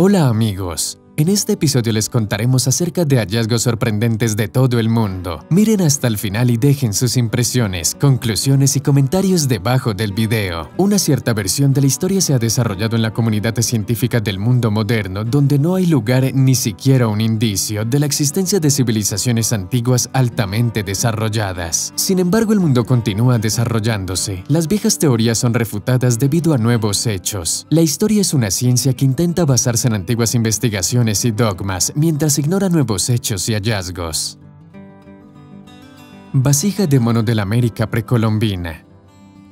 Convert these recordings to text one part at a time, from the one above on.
Hola amigos, en este episodio les contaremos acerca de hallazgos sorprendentes de todo el mundo. Miren hasta el final y dejen sus impresiones, conclusiones y comentarios debajo del video. Una cierta versión de la historia se ha desarrollado en la comunidad científica del mundo moderno donde no hay lugar ni siquiera un indicio de la existencia de civilizaciones antiguas altamente desarrolladas. Sin embargo, el mundo continúa desarrollándose. Las viejas teorías son refutadas debido a nuevos hechos. La historia es una ciencia que intenta basarse en antiguas investigaciones y dogmas mientras ignora nuevos hechos y hallazgos. Vasija de mono de la América precolombina.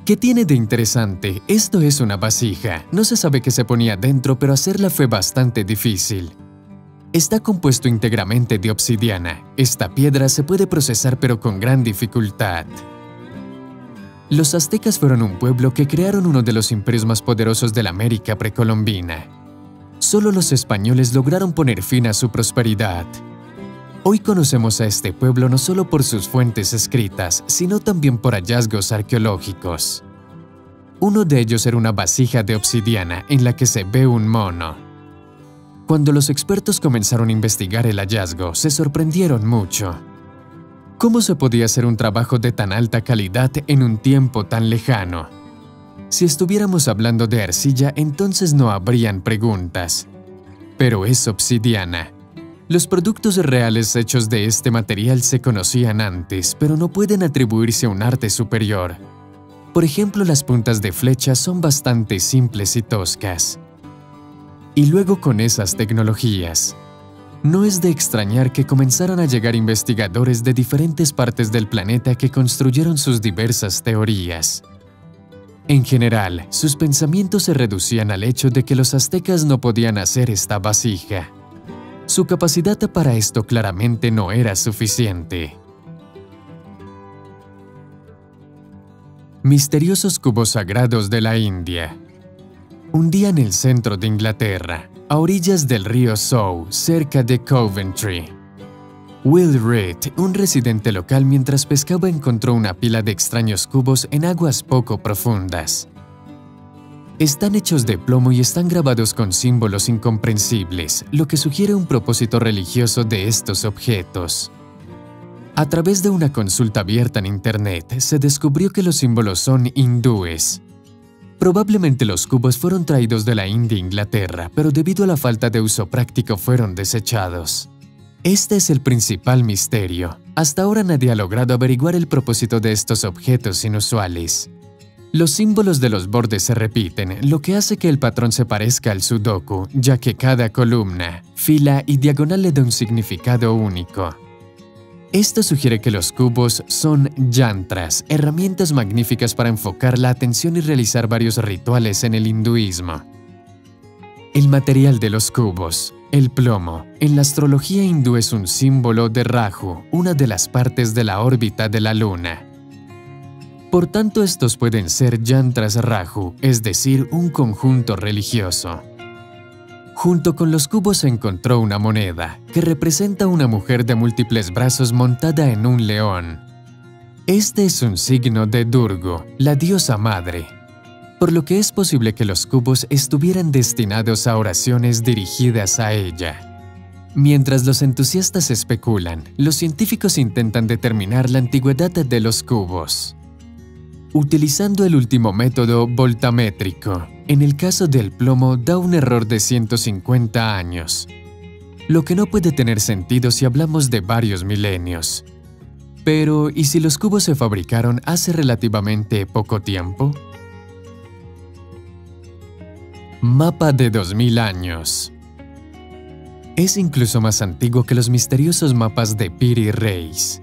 ¿Qué tiene de interesante? Esto es una vasija. No se sabe qué se ponía dentro, pero hacerla fue bastante difícil. Está compuesto íntegramente de obsidiana. Esta piedra se puede procesar pero con gran dificultad. Los aztecas fueron un pueblo que crearon uno de los imperios más poderosos de la América precolombina. Solo los españoles lograron poner fin a su prosperidad. Hoy conocemos a este pueblo no solo por sus fuentes escritas, sino también por hallazgos arqueológicos. Uno de ellos era una vasija de obsidiana en la que se ve un mono. Cuando los expertos comenzaron a investigar el hallazgo, se sorprendieron mucho. ¿Cómo se podía hacer un trabajo de tan alta calidad en un tiempo tan lejano? Si estuviéramos hablando de arcilla, entonces no habrían preguntas. Pero es obsidiana. Los productos reales hechos de este material se conocían antes, pero no pueden atribuirse a un arte superior. Por ejemplo, las puntas de flecha son bastante simples y toscas. Y luego con esas tecnologías, no es de extrañar que comenzaran a llegar investigadores de diferentes partes del planeta que construyeron sus diversas teorías. En general, sus pensamientos se reducían al hecho de que los aztecas no podían hacer esta vasija. Su capacidad para esto claramente no era suficiente. Misteriosos cubos sagrados de la India Un día en el centro de Inglaterra, a orillas del río Sow, cerca de Coventry, Will Reed, un residente local mientras pescaba encontró una pila de extraños cubos en aguas poco profundas. Están hechos de plomo y están grabados con símbolos incomprensibles, lo que sugiere un propósito religioso de estos objetos. A través de una consulta abierta en Internet, se descubrió que los símbolos son hindúes. Probablemente los cubos fueron traídos de la India e Inglaterra, pero debido a la falta de uso práctico fueron desechados. Este es el principal misterio. Hasta ahora nadie ha logrado averiguar el propósito de estos objetos inusuales. Los símbolos de los bordes se repiten, lo que hace que el patrón se parezca al sudoku, ya que cada columna, fila y diagonal le da un significado único. Esto sugiere que los cubos son yantras, herramientas magníficas para enfocar la atención y realizar varios rituales en el hinduismo. El material de los cubos, el plomo, en la astrología hindú es un símbolo de Rahu, una de las partes de la órbita de la luna. Por tanto, estos pueden ser yantras Rahu, es decir, un conjunto religioso. Junto con los cubos se encontró una moneda, que representa una mujer de múltiples brazos montada en un león. Este es un signo de Durgo, la diosa madre, por lo que es posible que los cubos estuvieran destinados a oraciones dirigidas a ella. Mientras los entusiastas especulan, los científicos intentan determinar la antigüedad de los cubos. Utilizando el último método voltamétrico, en el caso del plomo da un error de 150 años, lo que no puede tener sentido si hablamos de varios milenios. Pero, ¿y si los cubos se fabricaron hace relativamente poco tiempo? Mapa de 2000 años. Es incluso más antiguo que los misteriosos mapas de Piri Reis.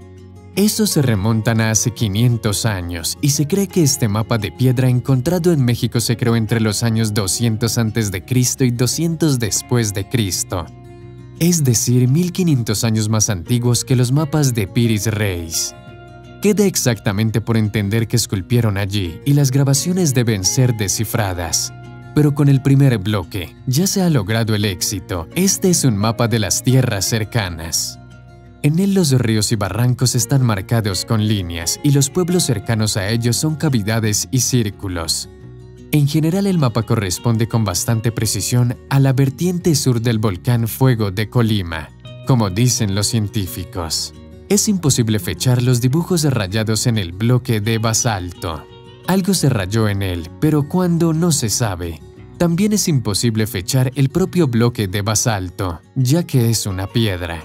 Esos se remontan a hace 500 años y se cree que este mapa de piedra encontrado en México se creó entre los años 200 a.C. y 200 después de Cristo. Es decir, 1500 años más antiguos que los mapas de Piris Reis. Queda exactamente por entender que esculpieron allí y las grabaciones deben ser descifradas. Pero con el primer bloque ya se ha logrado el éxito. Este es un mapa de las tierras cercanas. En él los ríos y barrancos están marcados con líneas y los pueblos cercanos a ellos son cavidades y círculos. En general el mapa corresponde con bastante precisión a la vertiente sur del volcán Fuego de Colima, como dicen los científicos. Es imposible fechar los dibujos rayados en el bloque de basalto. Algo se rayó en él, pero cuándo no se sabe. También es imposible fechar el propio bloque de basalto, ya que es una piedra.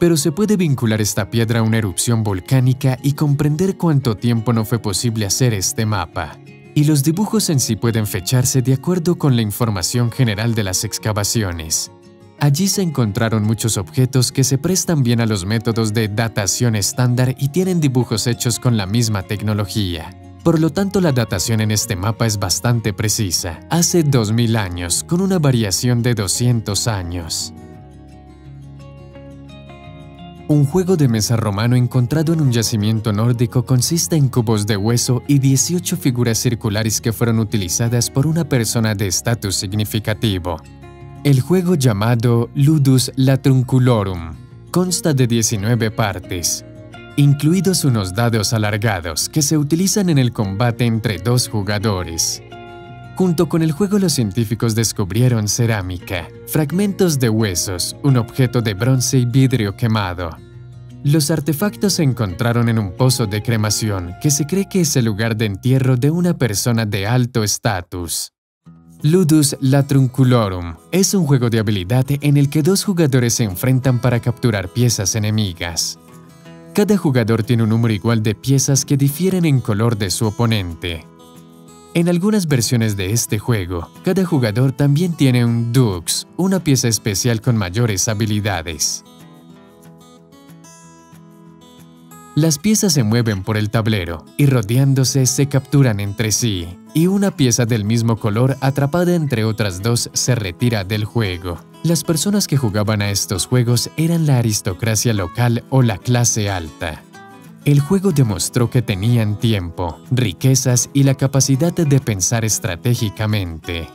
Pero se puede vincular esta piedra a una erupción volcánica y comprender cuánto tiempo no fue posible hacer este mapa y los dibujos en sí pueden fecharse de acuerdo con la información general de las excavaciones. Allí se encontraron muchos objetos que se prestan bien a los métodos de datación estándar y tienen dibujos hechos con la misma tecnología. Por lo tanto, la datación en este mapa es bastante precisa, hace 2000 años, con una variación de 200 años. Un juego de mesa romano encontrado en un yacimiento nórdico consiste en cubos de hueso y 18 figuras circulares que fueron utilizadas por una persona de estatus significativo. El juego llamado Ludus Latrunculorum consta de 19 partes, incluidos unos dados alargados que se utilizan en el combate entre dos jugadores. Junto con el juego los científicos descubrieron cerámica, fragmentos de huesos, un objeto de bronce y vidrio quemado. Los artefactos se encontraron en un pozo de cremación que se cree que es el lugar de entierro de una persona de alto estatus. Ludus Latrunculorum es un juego de habilidad en el que dos jugadores se enfrentan para capturar piezas enemigas. Cada jugador tiene un número igual de piezas que difieren en color de su oponente. En algunas versiones de este juego, cada jugador también tiene un Dux, una pieza especial con mayores habilidades. Las piezas se mueven por el tablero y rodeándose se capturan entre sí, y una pieza del mismo color atrapada entre otras dos se retira del juego. Las personas que jugaban a estos juegos eran la aristocracia local o la clase alta. El juego demostró que tenían tiempo, riquezas y la capacidad de pensar estratégicamente.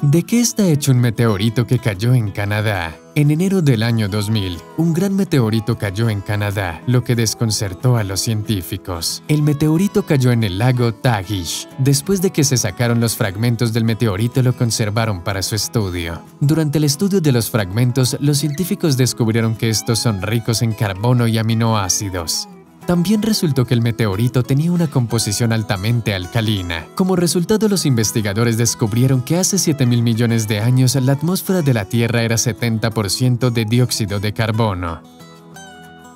¿De qué está hecho un meteorito que cayó en Canadá? En enero del año 2000, un gran meteorito cayó en Canadá, lo que desconcertó a los científicos. El meteorito cayó en el lago Tagish. Después de que se sacaron los fragmentos del meteorito, lo conservaron para su estudio. Durante el estudio de los fragmentos, los científicos descubrieron que estos son ricos en carbono y aminoácidos. También resultó que el meteorito tenía una composición altamente alcalina. Como resultado, los investigadores descubrieron que hace 7 mil millones de años la atmósfera de la Tierra era 70% de dióxido de carbono.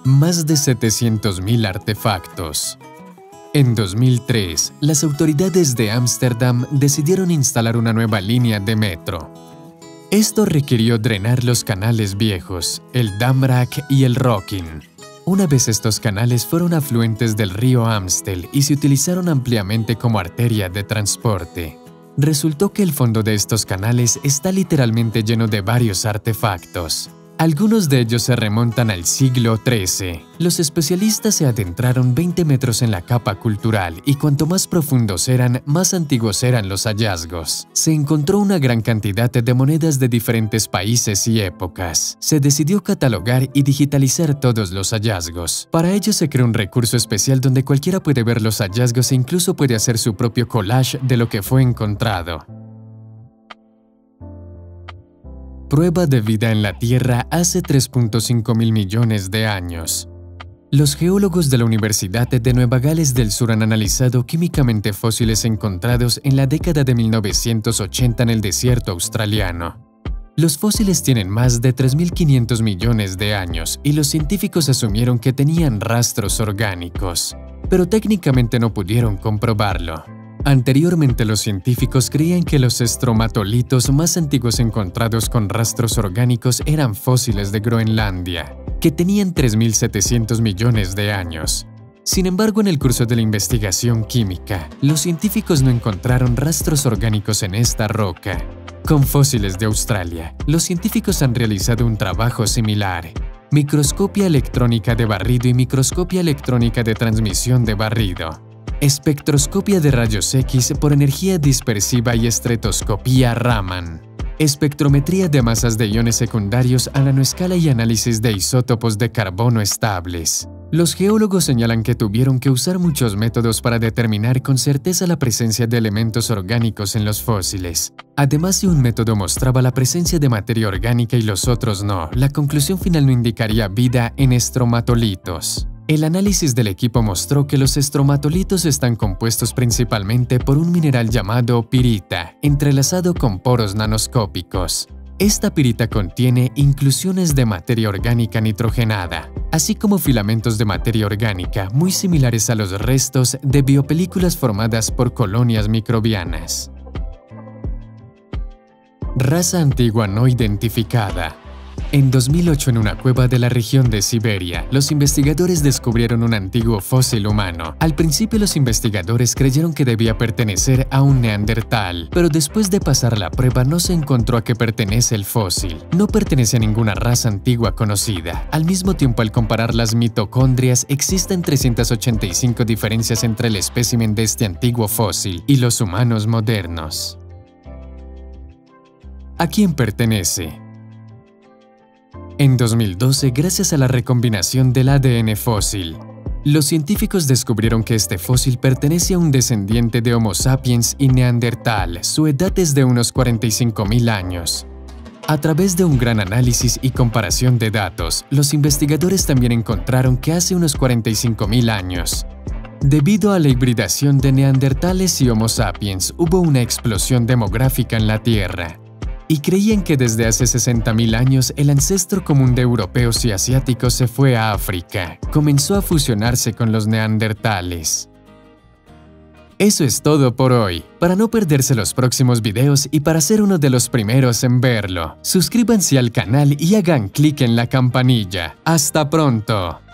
Más de 700.000 artefactos. En 2003, las autoridades de Ámsterdam decidieron instalar una nueva línea de metro. Esto requirió drenar los canales viejos, el Damrak y el Rocking. Una vez estos canales fueron afluentes del río Amstel y se utilizaron ampliamente como arteria de transporte. Resultó que el fondo de estos canales está literalmente lleno de varios artefactos. Algunos de ellos se remontan al siglo XIII. Los especialistas se adentraron 20 metros en la capa cultural y cuanto más profundos eran, más antiguos eran los hallazgos. Se encontró una gran cantidad de monedas de diferentes países y épocas. Se decidió catalogar y digitalizar todos los hallazgos. Para ello se creó un recurso especial donde cualquiera puede ver los hallazgos e incluso puede hacer su propio collage de lo que fue encontrado. Prueba de vida en la Tierra hace 3.5 mil millones de años. Los geólogos de la Universidad de Nueva Gales del Sur han analizado químicamente fósiles encontrados en la década de 1980 en el desierto australiano. Los fósiles tienen más de 3.500 millones de años y los científicos asumieron que tenían rastros orgánicos, pero técnicamente no pudieron comprobarlo. Anteriormente los científicos creían que los estromatolitos más antiguos encontrados con rastros orgánicos eran fósiles de Groenlandia, que tenían 3.700 millones de años. Sin embargo, en el curso de la investigación química, los científicos no encontraron rastros orgánicos en esta roca. Con fósiles de Australia, los científicos han realizado un trabajo similar. Microscopia electrónica de barrido y microscopia electrónica de transmisión de barrido espectroscopia de rayos X por energía dispersiva y estetoscopía Raman, espectrometría de masas de iones secundarios a nanoescala y análisis de isótopos de carbono estables. Los geólogos señalan que tuvieron que usar muchos métodos para determinar con certeza la presencia de elementos orgánicos en los fósiles. Además, si un método mostraba la presencia de materia orgánica y los otros no, la conclusión final no indicaría vida en estromatolitos. El análisis del equipo mostró que los estromatolitos están compuestos principalmente por un mineral llamado pirita, entrelazado con poros nanoscópicos. Esta pirita contiene inclusiones de materia orgánica nitrogenada, así como filamentos de materia orgánica muy similares a los restos de biopelículas formadas por colonias microbianas. Raza antigua no identificada en 2008, en una cueva de la región de Siberia, los investigadores descubrieron un antiguo fósil humano. Al principio los investigadores creyeron que debía pertenecer a un neandertal, pero después de pasar la prueba no se encontró a qué pertenece el fósil. No pertenece a ninguna raza antigua conocida. Al mismo tiempo, al comparar las mitocondrias, existen 385 diferencias entre el espécimen de este antiguo fósil y los humanos modernos. ¿A quién pertenece? En 2012, gracias a la recombinación del ADN fósil, los científicos descubrieron que este fósil pertenece a un descendiente de Homo sapiens y Neandertal. Su edad es de unos 45.000 años. A través de un gran análisis y comparación de datos, los investigadores también encontraron que hace unos 45.000 años, debido a la hibridación de neandertales y Homo sapiens, hubo una explosión demográfica en la Tierra y creían que desde hace 60.000 años el ancestro común de europeos y asiáticos se fue a África, comenzó a fusionarse con los neandertales. Eso es todo por hoy. Para no perderse los próximos videos y para ser uno de los primeros en verlo, suscríbanse al canal y hagan clic en la campanilla. ¡Hasta pronto!